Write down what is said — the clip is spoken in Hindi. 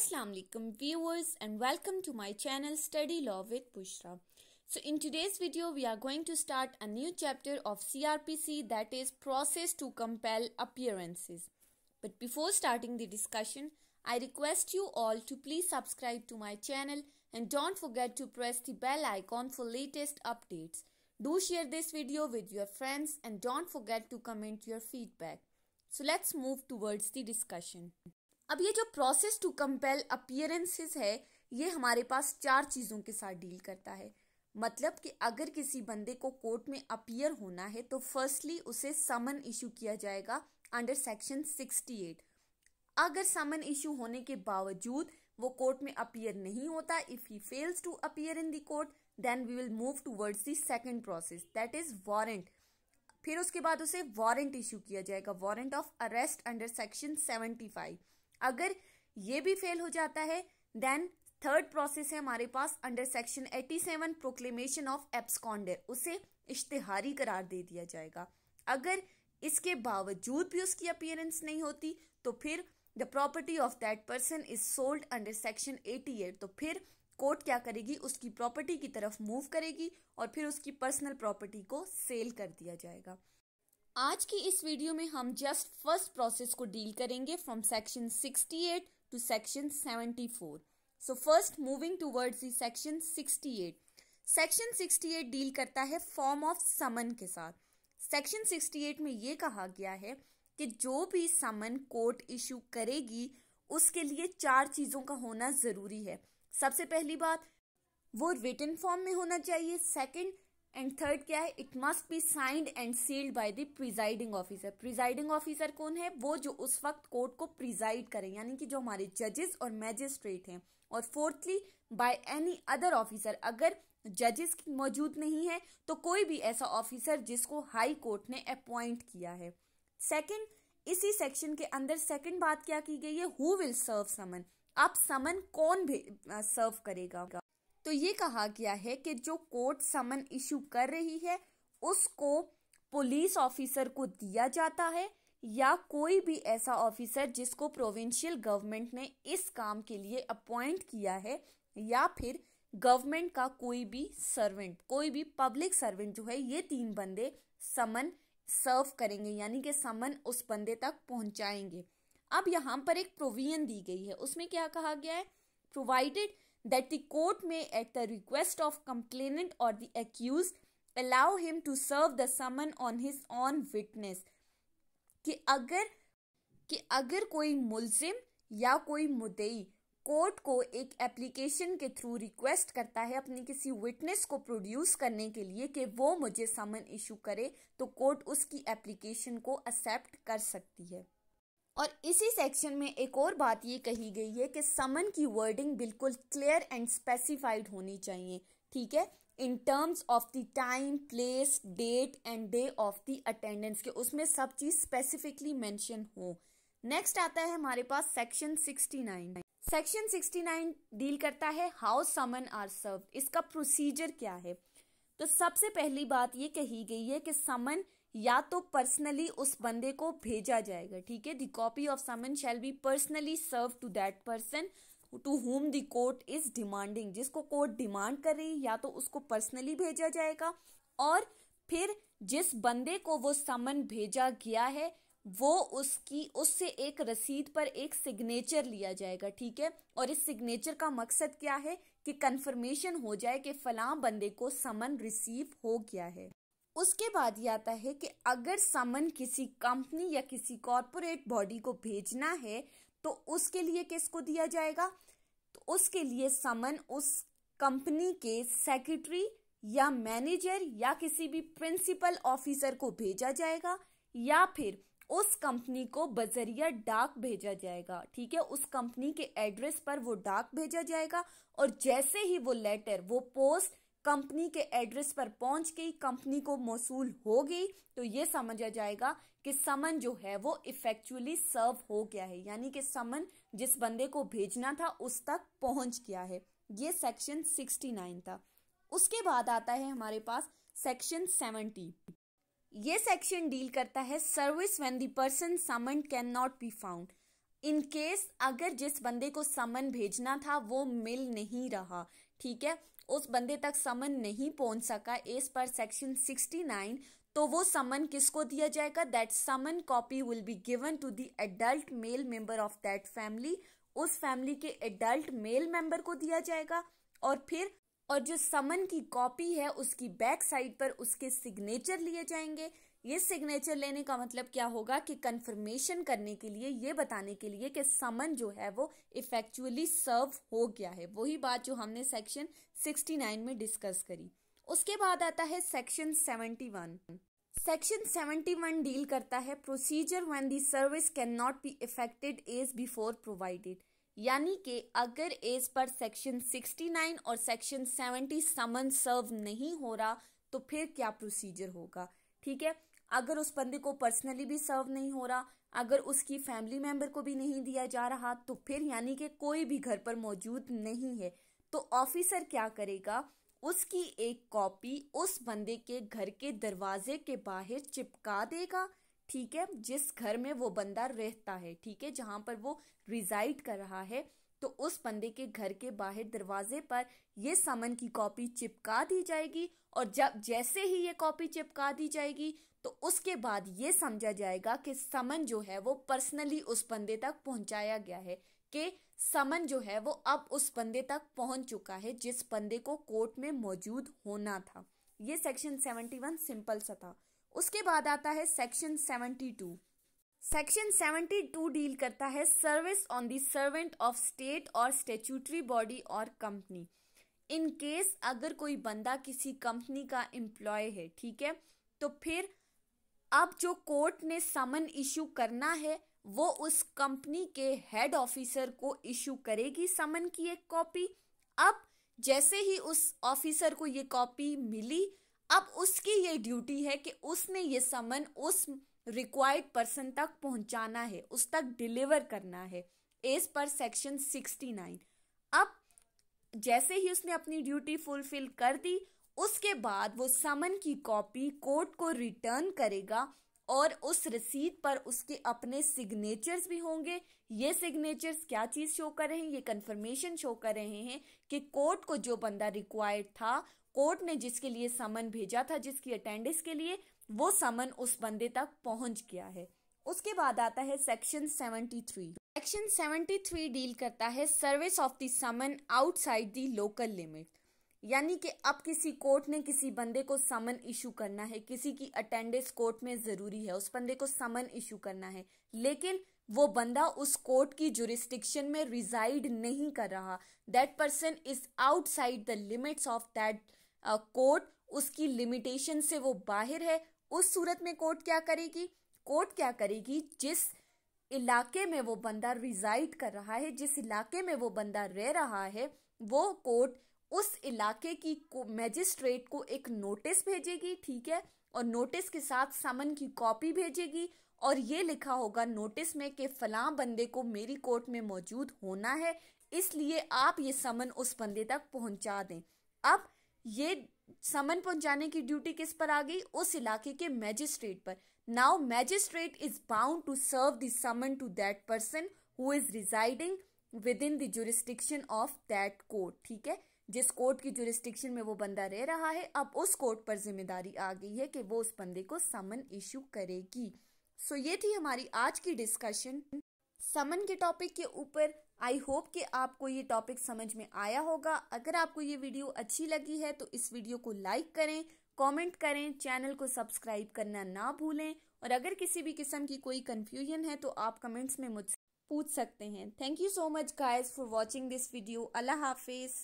Assalamu alaikum viewers and welcome to my channel Study Law with Pushra. So in today's video we are going to start a new chapter of CRPC that is process to compel appearances. But before starting the discussion I request you all to please subscribe to my channel and don't forget to press the bell icon for latest updates. Do share this video with your friends and don't forget to comment your feedback. So let's move towards the discussion. अब ये जो प्रोसेस टू कंपेल अपियरेंसेस है, ये हमारे पास चार चीज़ों के साथ डील करता है। मतलब कि अगर किसी बंदे को कोर्ट में अपियर होना है तो फर्स्टली उसे समन इशू किया जाएगा अंडर सेक्शन 68 अगर समन इशू होने के बावजूद वो कोर्ट में अपियर नहीं होता if he fails to appear in the court then we will move towards the second process that is warrant फिर उसके बाद उसे वारंट इशू किया जाएगा warrant of arrest under section 75 अगर ये भी फेल हो जाता है देन थर्ड प्रोसेस है हमारे पास under section 87 proclamation of absconder उसे इश्तेहारी करार दे दिया जाएगा। अगर इसके बावजूद भी उसकी अपियरेंस नहीं होती तो फिर the property of that person is sold under section 88 तो फिर कोर्ट क्या करेगी? उसकी प्रॉपर्टी की तरफ़ मूव करेगी और फिर उसकी पर्सनल प्रॉपर्टी को सेल कर दिया जाएगा। आज की इस वीडियो में हम जस्ट फ़र्स्ट प्रोसेस को डील करेंगे from section 68 to section 74 so first moving towards the section 68 section 68 deal करता है फॉर्म ऑफ़ समन के साथ. सेक्शन 68 में ये कहा गया है कि जो भी समन कोर्ट इशू करेगी, उसके लिए चार चीज़ों का होना ज़रूरी है। सबसे पहली बात, वो रिटर्न फॉर्म में होना चाहिए। सेकंड एंड थर्ड क्या है? It must be signed and sealed by the presiding officer presiding officer कौन है? वो जो उस वक्त कोर्ट को प्रिजाइड करें, यानी कि जो हमारे जजेस और मैजिस्ट्रेट हैं। और fourthly by any other officer अगर जजेस मौजूद नहीं है तो कोई भी ऐसा ऑफिसर जिसको हाई कोर्ट ने अपॉइंट किया है। सेकंड इसी सेक्शन के अंदर सेकंड बात क्या की गई है? हु विल सर्व समन अब समन कौन सर्व करेगा? तो ये कहा गया है कि जो कोर्ट समन इशू कर रही है, उसको पुलिस ऑफिसर को दिया जाता है या कोई भी ऐसा ऑफिसर जिसको प्रोविंशियल गवर्नमेंट ने इस काम के लिए अपॉइंट किया है या फिर गवर्नमेंट का कोई भी सर्वेंट, कोई भी पब्लिक सर्वेंट जो है, ये तीन बंदे समन सर्व करेंगे, यानी कि समन उस बंदे तक पहुंचाएँगे। अब यहाँ पर एक प्रोविज़न दी गई है। उसमें क्या कहा गया है? Provided that the court may, at the request of complainant or the accused, allow him to serve the summon on his own witness. कि अगर कि अगर कोई मुलजिम या कोई मुदई कोर्ट को एक एप्लीकेशन के थ्रू रिक्वेस्ट करता है अपनी किसी विटनेस को प्रोड्यूस करने के लिए कि वो मुझे समन इशू करे तो कोर्ट उसकी एप्लीकेशन को एक्सेप्ट कर सकती है। और इसी सेक्शन में एक और बात ये कही गई है कि समन की वर्डिंग बिल्कुल क्लियर एंड स्पेसिफाइड होनी चाहिए, ठीक है? In terms of the time place date and day of the attendance के उसमें सब चीज़ स्पेसिफिकली मेंशन हो। नेक्स्ट आता है हमारे पास सेक्शन 69 सेक्शन 69 डील करता है हाउ समन आर सर्व इसका प्रोसीजर क्या है? तो सबसे पहली बात ये कही गई है कि समन या तो पर्सनली उस बंदे को भेजा जाएगा, ठीक है? The copy of summon shall be personally serve to that person to whom the court is demanding जिसको कोर्ट डिमांड कर रही या तो उसको पर्सनली भेजा जाएगा और फिर जिस बंदे को वो समन भेजा गया है, वो उसकी, उससे एक रसीद पर एक सिग्नेचर लिया जाएगा, ठीक है? और इस सिग्नेचर का मकसद क्या है? कि कंफर्मेशन हो जाए कि फलां बंदे को समन रिसीव हो गया है। उसके बाद ये आता है कि अगर समन किसी कंपनी या किसी कॉरपोरेट बॉडी को भेजना है तो उसके लिए किसको दिया जाएगा? तो उसके लिए समन उस कंपनी के सेक्रेटरी या मैनेजर या किसी भी प्रिंसिपल ऑफिसर को भेजा जाएगा, या फिर उस कंपनी को बजरिया डाक भेजा जाएगा। ठीक है, उस कंपनी के एड्रेस पर वो डाक भेजा जाएगा और जैसे ही वो लेटर, वो पोस्ट कंपनी के एड्रेस पर पहुँच गई, कंपनी को मौसूल हो गई तो ये समझा जाएगा कि समन जो है वो इफेक्चुअली सर्व हो गया है। यानी कि समन जिस बंदे को भेजना था, उस तक पहुँच गया है। ये सेक्शन 69 था। उसके बाद आता है हमारे पास सेक्शन 70 ये सेक्शन डील करता है service when the person summon can not be found in case अगर जिस बंदे को समन भेजना था, वो मिल नहीं रहा। ठीक है? उस बंदे तक समन नहीं पहुँच सका एज पर सेक्शन 69 तो वो समन किसको दिया जाएगा? That summon copy will be given to the adult male member of that family उस फैमिली के एडल्ट मेल मेंबर को दिया जाएगा। और फिर, और जो समन की कॉपी है, उसकी बैक साइड पर उसके सिग्नेचर लिए जाएँगे। ये सिग्नेचर लेने का मतलब क्या होगा कि कंफर्मेशन करने के लिए, ये बताने के लिए कि समन जो है वो इफेक्चुअली सर्व हो गया है। वही बात जो हमने सेक्शन 69 में डिस्कस करी। उसके बाद आता है सेक्शन 71 सेक्शन 71 डील करता है procedure when the service can not be effected as before provided यानी कि अगर एज पर सेक्शन 69 और सेक्शन 70 समन सर्व नहीं हो रहा तो फिर क्या प्रोसीजर होगा? ठीक है? अगर उस बंदे को पर्सनली भी सर्व नहीं हो रहा, अगर उसकी फैमिली मेंबर को भी नहीं दिया जा रहा तो फिर यानी कि कोई भी घर पर मौजूद नहीं है। तो ऑफिसर क्या करेगा? उसकी एक कॉपी उस बंदे के घर के दरवाजे के बाहर चिपका देगा, ठीक है? जिस घर में वो बंदा रहता है, ठीक है? जहाँ पर वो रिजाइड कर रहा है तो उस बंदे के घर के बाहर दरवाजे पर ये समन की कॉपी चिपका दी जाएगी और जब, जैसे ही ये कॉपी चिपका दी जाएगी तो उसके बाद ये समझा जाएगा कि समन जो है वो पर्सनली उस बंदे तक पहुँचाया गया है कि समन जो है वो अब उस बंदे तक पहुँच चुका है जिस बंदे को कोर्ट में मौजूद होना था। ये सेक्शन 71 सिंपल सा था। उसके बाद आता है सेक्शन 72 सेक्शन 72 डील करता है service on the servant of state और स्टेचूटरी बॉडी और कंपनी इन केस अगर कोई बंदा किसी कंपनी का एम्प्लॉय है, ठीक है? तो फिर अब जो कोर्ट ने समन इशू करना है, वो उस कंपनी के हेड ऑफिसर को इशू करेगी समन की एक कॉपी अब जैसे ही उस ऑफिसर को ये कॉपी मिली, अब उसकी ये ड्यूटी है कि उसने ये समन उस रिक्वायर्ड पर्सन तक पहुंचाना है, उस तक डिलीवर करना है एज पर सेक्शन 69 अब जैसे ही उसने अपनी ड्यूटी फुलफिल कर दी उसके बाद वो समन की कॉपी कोर्ट को रिटर्न करेगा और उस रसीद पर उसके अपने सिग्नेचर्स भी होंगे। ये सिग्नेचर्स क्या चीज़ शो कर रहे हैं? ये कंफर्मेशन शो कर रहे हैं कि कोर्ट को जो बंदा रिक्वायर्ड था कोर्ट ने जिसके लिए समन भेजा था, जिसकी अटेंडेंस के लिए, वो समन उस बंदे तक पहुँच गया है। उसके बाद आता है सेक्शन 73 सेक्शन 73 डील करता है service of the summon outside the local limit यानी कि अब किसी कोर्ट ने किसी बंदे को समन इशू करना है, किसी की अटेंडेंस कोर्ट में ज़रूरी है, उस बंदे को समन इशू करना है। लेकिन वो बंदा उस कोर्ट की जुरिस्टिक्शन में रिजाइड नहीं कर रहा। That person is outside the limits of that court उसकी लिमिटेशन से वो बाहर है। उस सूरत में कोर्ट क्या करेगी? कोर्ट क्या करेगी? जिस इलाके में वो बंदा रिजाइड कर रहा है, जिस इलाके में वो बंदा रह रहा है, वो कोर्ट उस इलाके की मैजिस्ट्रेट को एक नोटिस भेजेगी, ठीक है? और नोटिस के साथ समन की कॉपी भेजेगी और ये लिखा होगा नोटिस में कि फलां बंदे को मेरी कोर्ट में मौजूद होना है, इसलिए आप ये समन उस बंदे तक पहुँचा दें। अब ये समन पहुँचाने की ड्यूटी किस पर आ गई? उस इलाके के मैजिस्ट्रेट पर। Now magistrate is bound to serve the summon to that person who is residing within the jurisdiction of that court ठीक है? जिस कोर्ट की जुरिस्टिक्शन में वो बंदा रह रहा है अब उस कोर्ट पर ज़िम्मेदारी आ गई है कि वो उस बंदे को समन इशू करेगी। सो so, ये थी हमारी आज की डिस्कशन समन के टॉपिक के ऊपर आई होप कि आपको ये टॉपिक समझ में आया होगा। अगर आपको ये वीडियो अच्छी लगी है तो इस वीडियो को लाइक करें कमेंट करें चैनल को सब्सक्राइब करना ना भूलें। और अगर किसी भी किस्म की कोई कंफ्यूजन है तो आप कमेंट्स में मुझसे पूछ सकते हैं। Thank you so much guys for watching this video अल्लाह हाफिज़।